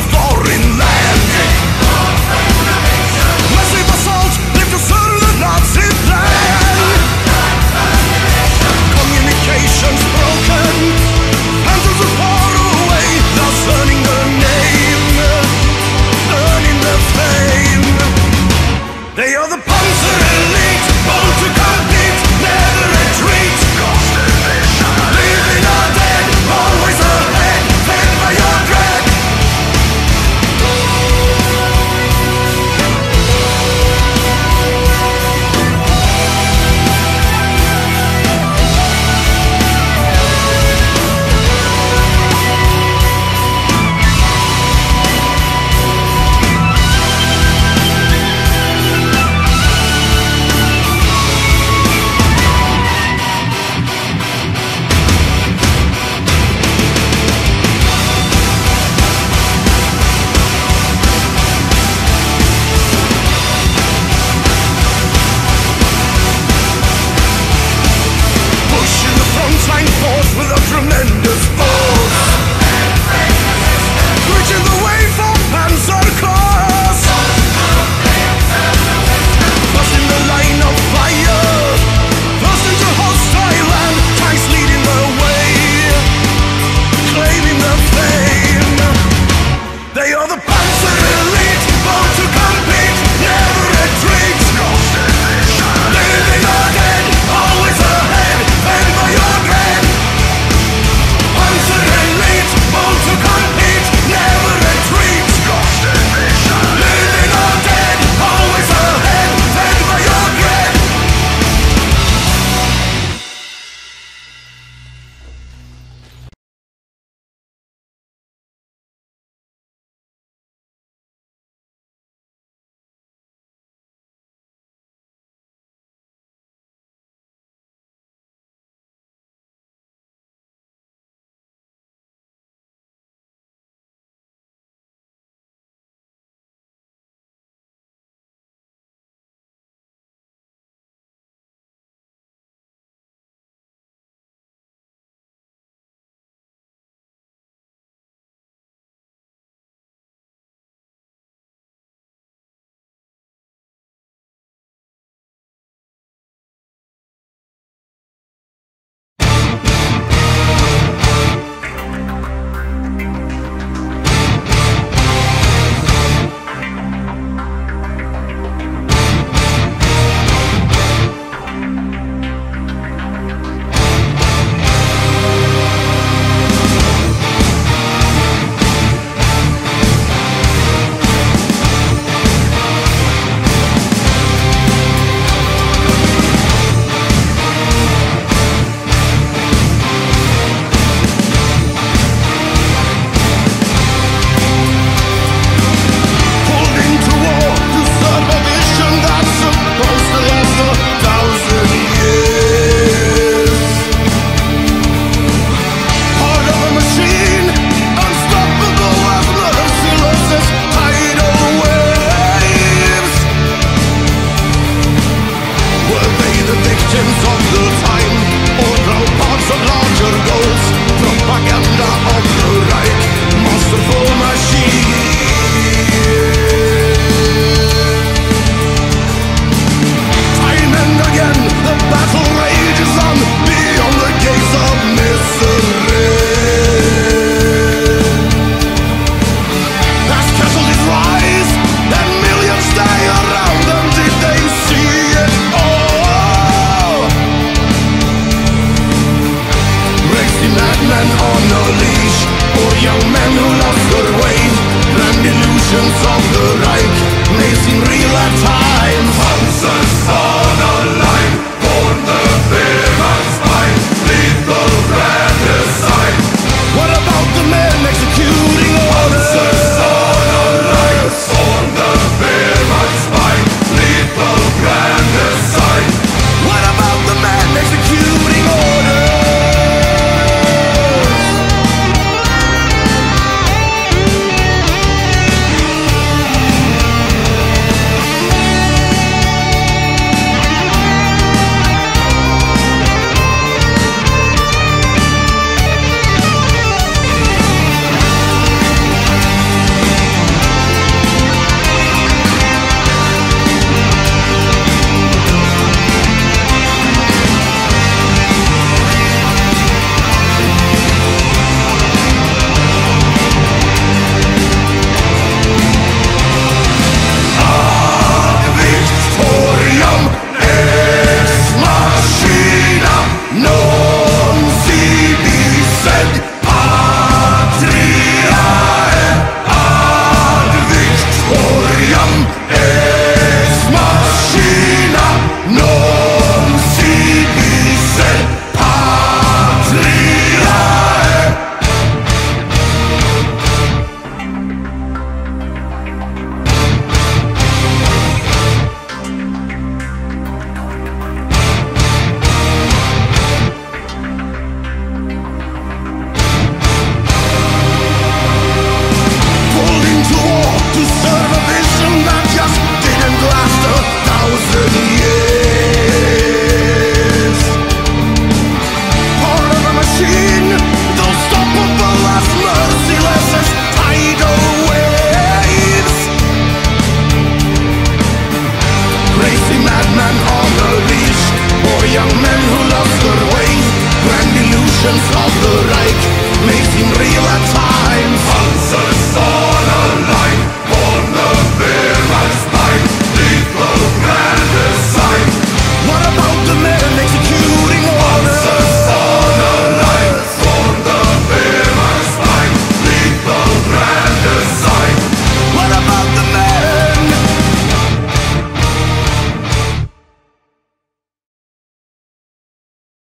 for in see madman on a leash. Or young man who loves their way Grand illusions of the Reich. Makes him real at times.